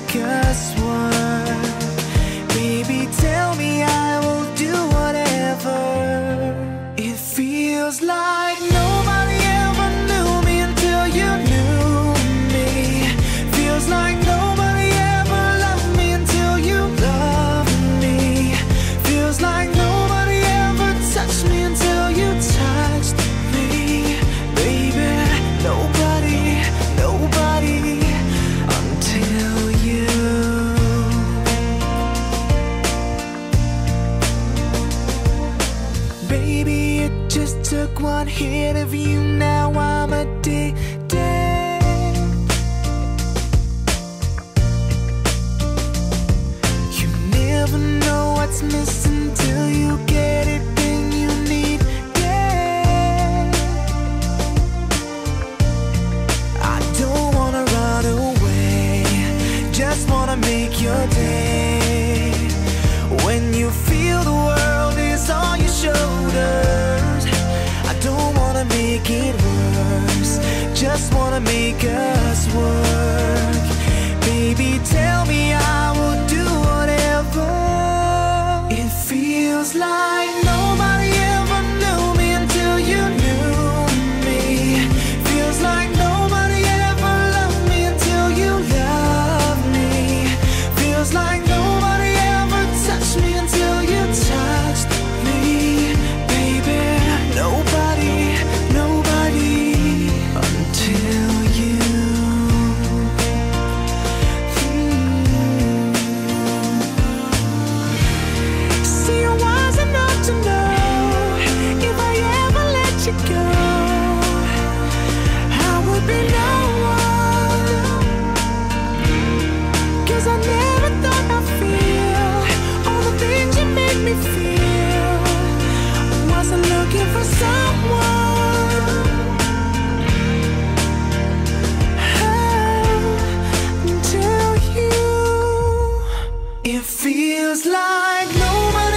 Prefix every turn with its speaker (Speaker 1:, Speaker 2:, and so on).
Speaker 1: just Baby, it just took one hit of you, now I'm addicted. You never know what's missing till you get it, you need it. I don't wanna run away, just wanna make your day. When you feel the world is on wanna make it worse, just wanna make us work. Baby, tell me I will do whatever. It feels like feels like no one